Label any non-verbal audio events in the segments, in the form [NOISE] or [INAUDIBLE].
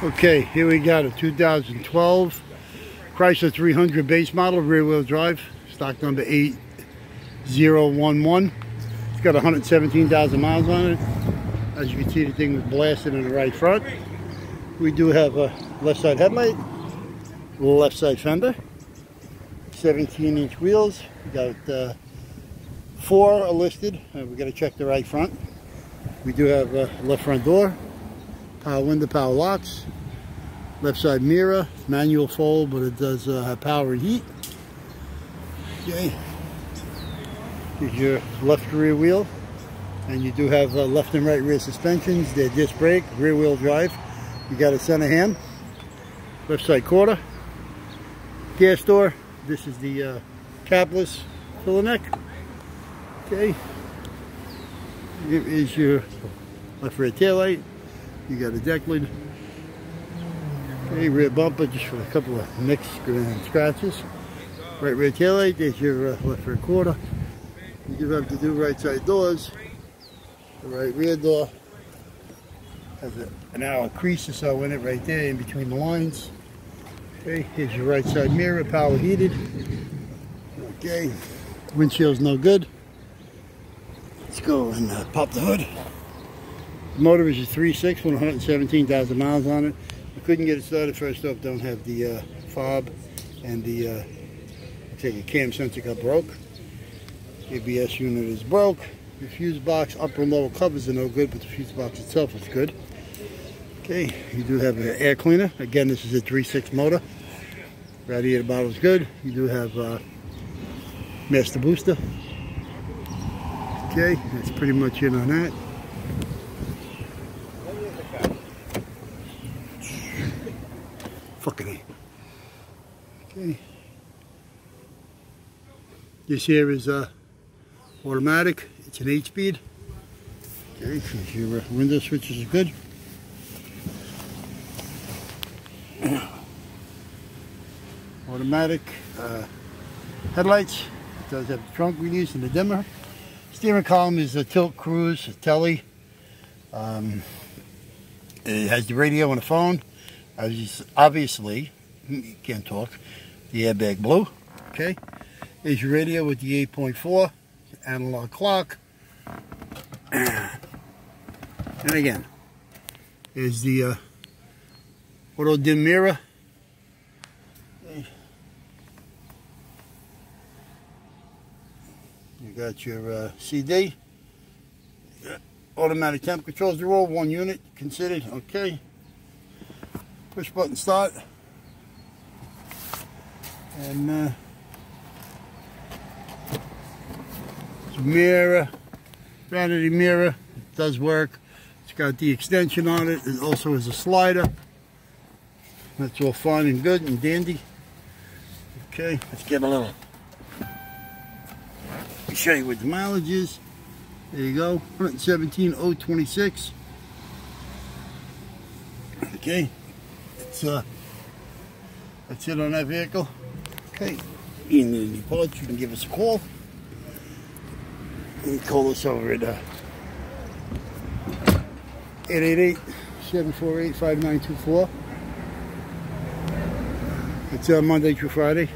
Okay, here we got a 2012 Chrysler 300 base model, rear wheel drive, stock number 8011. It's got 117,000 miles on it. As you can see, the thing was blasted in the right front. We do have a left side headlight, left side fender, 17 inch wheels. We got uh, four listed. Uh, we got to check the right front. We do have a left front door, power window, power locks, left side mirror, manual fold, but it does uh, have power and heat. Okay, here's your left rear wheel, and you do have uh, left and right rear suspensions. They're disc brake, rear wheel drive. You got a center hand, left side quarter, gas door. This is the uh, capless filler neck. Okay, here is your left rear tail light. You got a deck lid. Okay, rear bumper just for a couple of nicks and scratches. Right rear tail light, there's your uh, left rear quarter. You do have to do right side doors. The right rear door has a, an hour crease or so in it right there in between the lines. Okay, here's your right side mirror, power heated. Okay, windshield's no good. Let's go and uh, pop the hood. The motor is a 3.6 with 117,000 miles on it. I couldn't get it started first off, don't have the uh, fob and the uh, take a cam sensor got broke. ABS unit is broke. The fuse box upper and lower covers are no good, but the fuse box itself is good. Okay, you do have an air cleaner. Again, this is a 3.6 motor. Radiator bottle is good. You do have uh, master booster. Okay, that's pretty much it on that. A. Okay. This here is uh, automatic. It's an 8-speed. Okay, your window switches are good. [CLEARS THROAT] automatic uh, headlights. It does have the trunk release and the dimmer. Steering column is a tilt cruise, a telly. Um, it has the radio and the phone. As obviously, you can't talk. The airbag blew. Okay. Is your radio with the 8.4 analog clock. [CLEARS THROAT] And again, is the uh, auto dim mirror. You got your uh, CD. Automatic temp controls. They're all one unit considered. Okay. Push button start. And uh, mirror, vanity mirror. It does work. It's got the extension on it. It also has a slider. That's all fine and good and dandy. Okay, let's get a little show you what the mileage is. There you go, 117,026. Okay, it's uh, that's it on that vehicle. Okay, you need any parts, you can give us a call. You can call us over at uh, 888-748-5924. It's uh, Monday through Friday,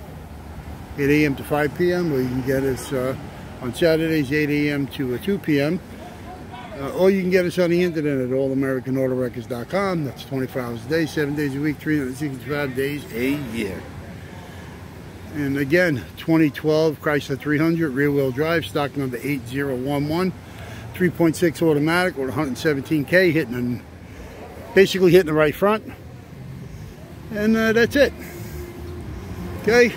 8 a.m. to 5 p.m. Or you can get us uh, on Saturdays, 8 a.m. to uh, 2 p.m. Uh, or you can get us on the internet at allamericanautowreckers.com. That's 24 hours a day, 7 days a week, 365 days a year. And again, 2012 Chrysler 300 rear wheel drive, stock number 8011. 3.6 automatic with 117K hitting and basically hitting the right front. And uh, that's it. Okay.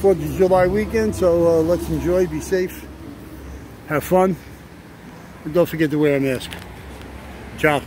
4th of July weekend, so uh, let's enjoy, be safe, have fun, and don't forget to wear a mask. Ciao.